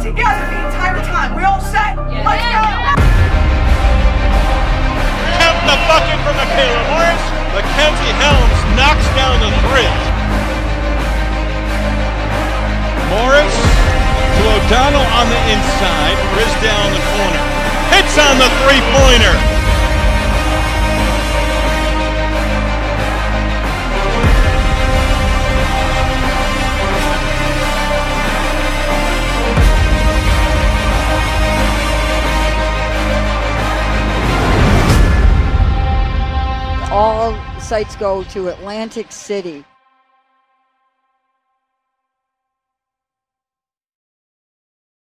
together the entire time. We all set? Let's go! Count the bucket for Mikala Morris. Mackenzie Helms knocks down the three. Morris to O'Donnell on the inside. Risdale in the corner. Hits on the three-pointer. All sites go to Atlantic City.